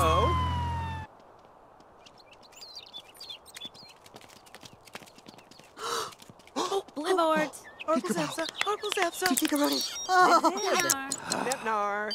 Bo. oh, Limboards. Orcle Zapsa. Orcle Zapsa. Tikaroni. Nepnar. Nepnar.